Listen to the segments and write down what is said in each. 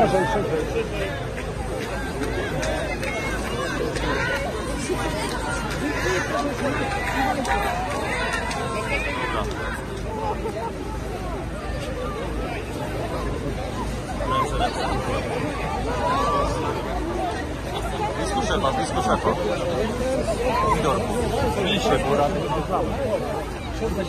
Szerzej, szerzej. Blisko szefa, blisko szefa. Widor. Misie, bo rady nie wybrałem. Tutaj,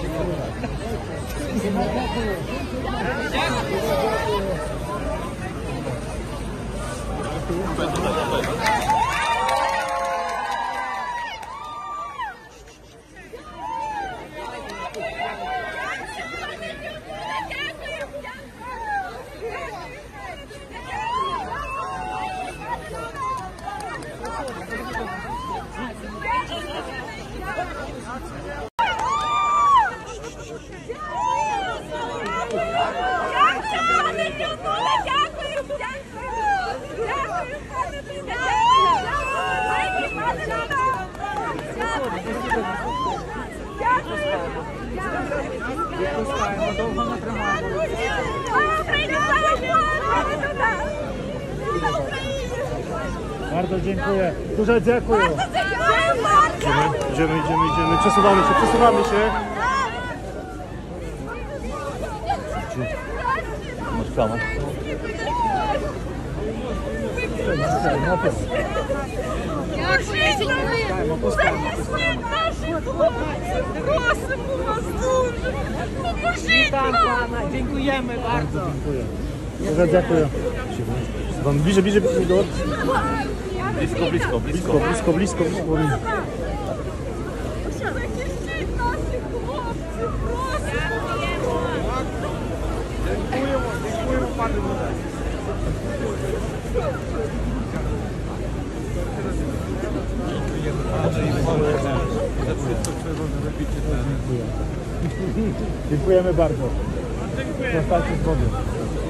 Відпускаємо, довго не тримаємо. Bardzo dziękuję. Duże dziękuję. Idziemy, idziemy, idziemy. Przesuwamy się, przesuwamy się. Masz klamę. Захистіть наших Dziękujemy bardzo. Dziękuję. Dziękuję. Wam bliżej, bliżej, bliżej do... Blisko, blisko, blisko. Blisko, blisko, blisko. blisko. Dziękujemy bardzo. ne peuvent pas